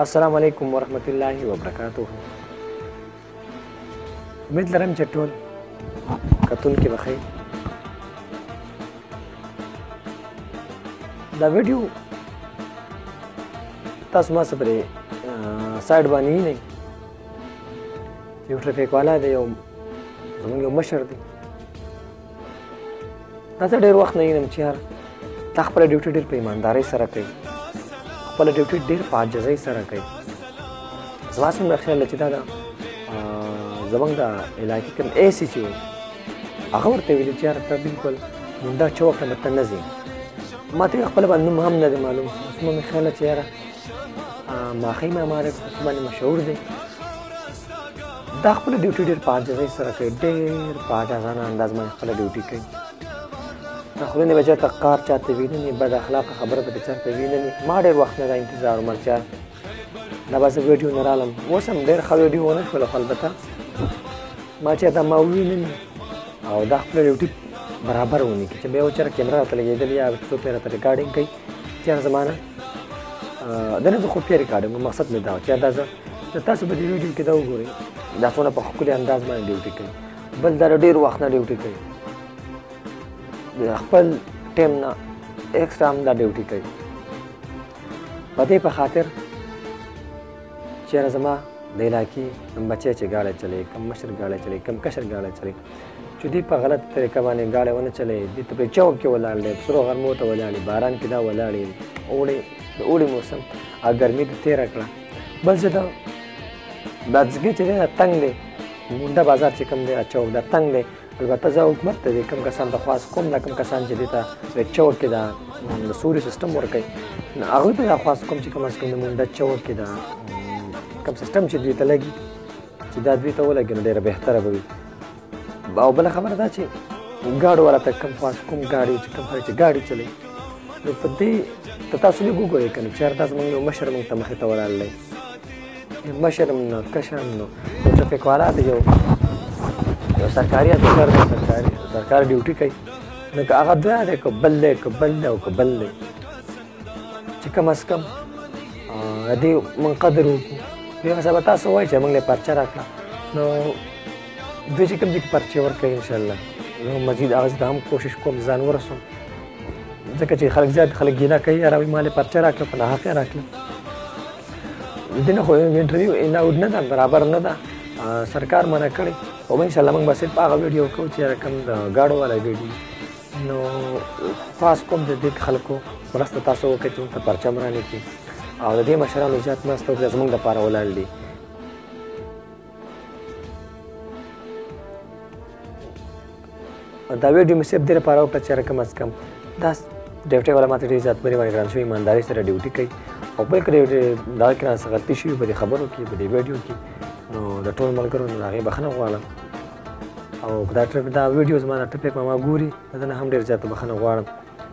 السلام علیکم ورحمت الله وبرکاته امید لرم چې ټول کتونکي به ښه دا ویډیو تاسو ما څه پرې سایډ باندې نه یو ټریفیک والا دی یو زمونږ یو مشر دی دا زه ډېر وخت نه وینم چې یار تا خپله ډیوټي ډېر په ایماندارۍ سره کوي خپله ډیوټي ډېر په عاجزۍ سره کوي زما څومره خیال ده چې دا ده زمونږ د علاقې کوم اې سي چې هغه ورته ویلي چې یار ته بلکل موندا چوک ته ته نه ځي ما ته خپل باندې نوم هم نه دی معلوم اوس مې خیال چې یاره ماخی ما مارک اوس باندې مشهور دی دا خپل ډیوټي ډیر پاجزې سره کوي ډیر پاجزانه انداز باندې خپل ډیوټي کوي دا خو نه بچا ته کار چاته ویني نه بد اخلاق خبره به چاته ویني نه ما ډیر وخت نه انتظار مرچا دا بس ویډیو نه رالم اوس هم ډیر ښه ویډیو ونه شول البته ما چې دا ما ویني نه او دا خپل ډیوټي برابر ونی چې به وچر کیمرا ته لګیدل یا څو پیره ته ریکارډینګ کوي چې زمانہ دنه خو پیری کارډینګ مقصد مې دا چې دا نو تاسو به دې ویډیو کې دا وګورئ دا څونه په ښکلي انداز باندې ډیوټي کوي بل دا ډېر وخت نه ډیوټي کوي د خپل ټیم نه ایکسټرا هم دا ډیوټي کوي په دې په خاطر چېرې زما د علاقې بچی چې ګاډی چلوي کم مشر ګاډی چلوي کم کشر ګاډی چلوي چې دوی په غلط طریقه باندې ګاډی ونه چلوي دوی ته په چوک کې ولاړ دی سرو غرمو ته ولاړ باران کې دا ولاړ اوړي د اوړي موسم او ګرمي د تېره کړه بل څه دا دا ځګی چې دی دا تنګ دی ګونډه بازار چې کوم دی دا چوک دا تنګ دی البته زه حکومت ته د کوم کسان د خواست کوم دا کوم کسان چې دیتا د چور کې دا د سوري سیستم ورکړي نو هغه ته دا خواست کوم چې کوم اس کوم د منډه چور کې دا کوم سیستم چې دوی ته لګي چې دا دوی ته ولګي نو ډیره بهتره به وي او بل خبره دا چې ګاډو والا ته کم خاص کوم ګاډي چې کم خاص ګاډي چلی نو په دې ته تاسو لږ وګورئ کنه چې هر تاسو موږ یو مشر موږ ته مخې ته ولاړ دی مشر هم نو کشر هم نو خو ټرافیک والا دی یو یو سرکاري افسر دی سرکاري سرکار ډیوټي کوي نو که هغه بیا دی که بل دی که بل دی او که بل دی چې کم از کم دې موږ قدر وکړو بیا سبا تاسو وایئ چې موږ له پرچه راکړه نو دوی چې کوم دي کې پرچې ورکوي انشاءالله نو مزید هغه زه هم کوشش کوم ځان ورسوم ځکه چې خلک زیات خلک ګیله کوي یاره وایي ما لې پرچه راکړه په ناحق یې راکړه دې نه خو انټرویو الاود نه ده برابر نه ده سرکار منع کړی او به انشاءالله موږ به صرف هغه ویډیو کوو چې رقم د ګاډو والا ویډیو نو خاص کوم د دې خلکو مرسته تاسو وکړئ چې موږ ته پرچه مرانې کړي او د دې مشرانو زیات مرسته وکړئ زموږ دپاره ولاړ دي دا ویډیو مې صرف دې لپاره وکړه چې رقم از کم دا ډیوټي والا ماته ډېر زیات پرې باندې ګران شوی ایمانداري سره ډیوټي کوي او بل کله دا کې راسه غلطي شوي په دې خبرو کې په دې ویډیو کې نو د ټول ملګرو نه هغې بخښنه غواړم او دا ټرک دا ویډیو زما د ټپک ماما ګوري دا نه هم ډېر زیات بخښنه غواړم